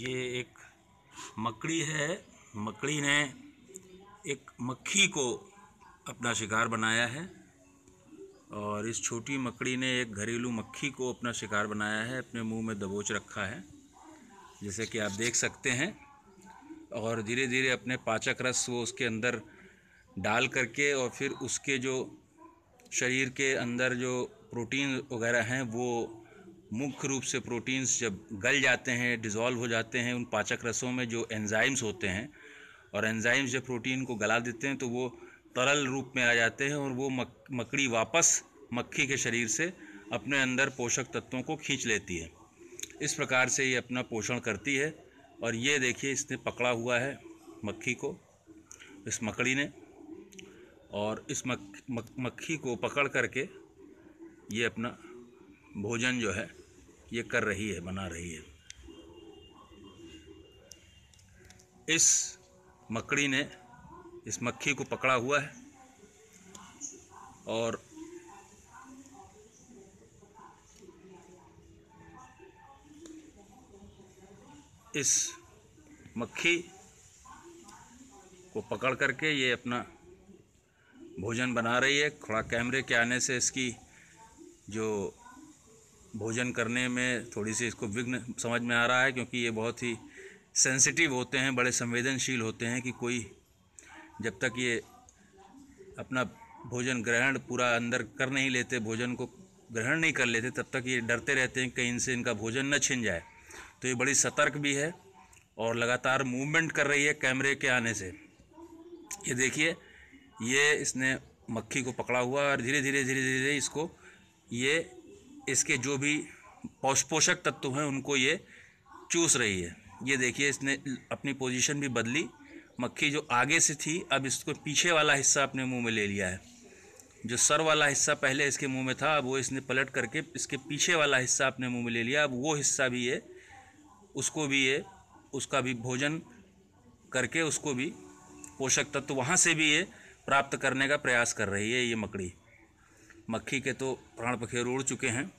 ये एक मकड़ी है। मकड़ी ने एक मक्खी को अपना शिकार बनाया है और इस छोटी मकड़ी ने एक घरेलू मक्खी को अपना शिकार बनाया है, अपने मुँह में दबोच रखा है, जैसे कि आप देख सकते हैं। और धीरे धीरे अपने पाचक रस वो उसके अंदर डाल करके और फिर उसके जो शरीर के अंदर जो प्रोटीन वगैरह हैं वो मुख्य रूप से प्रोटीन्स जब गल जाते हैं डिज़ोल्व हो जाते हैं उन पाचक रसों में जो एंजाइम्स होते हैं और एंजाइम्स जब प्रोटीन को गला देते हैं तो वो तरल रूप में आ जाते हैं और वो मक, मकड़ी वापस मक्खी के शरीर से अपने अंदर पोषक तत्वों को खींच लेती है। इस प्रकार से ये अपना पोषण करती है और ये देखिए इसने पकड़ा हुआ है मक्खी को इस मकड़ी ने और इस मक, मक, मक्खी को पकड़ करके ये अपना भोजन जो है ये कर रही है, बना रही है। इस मकड़ी ने, इस मक्खी को पकड़ा हुआ है और इस मक्खी को पकड़ करके ये अपना भोजन बना रही है। थोड़ा कैमरे के आने से इसकी जो भोजन करने में थोड़ी सी इसको विघ्न समझ में आ रहा है क्योंकि ये बहुत ही सेंसिटिव होते हैं, बड़े संवेदनशील होते हैं कि कोई जब तक ये अपना भोजन ग्रहण पूरा अंदर कर नहीं लेते, भोजन को ग्रहण नहीं कर लेते, तब तक ये डरते रहते हैं कहीं इनसे इनका भोजन न छिन जाए। तो ये बड़ी सतर्क भी है और लगातार मूवमेंट कर रही है कैमरे के आने से। ये देखिए, ये इसने मक्खी को पकड़ा हुआ और धीरे धीरे धीरे धीरे इसको ये इसके जो भी पोषक तत्व हैं, उनको ये चूस रही है। ये देखिए, इसने अपनी पोजीशन भी बदली। मक्खी जो आगे से थी, अब इसको पीछे वाला हिस्सा अपने मुँह में ले लिया है। जो सर वाला हिस्सा पहले इसके मुँह में था, अब वो इसने पलट करके इसके पीछे वाला हिस्सा अपने मुँह में ले लिया। अब वो हिस्सा भी ये, उसको भी ये, उसका भी भोजन करके उसको भी पोषक तत्व वहाँ से भी ये प्राप्त करने का प्रयास कर रही है ये मकड़ी। मक्खी के तो प्राण पखेरु उड़ चुके हैं।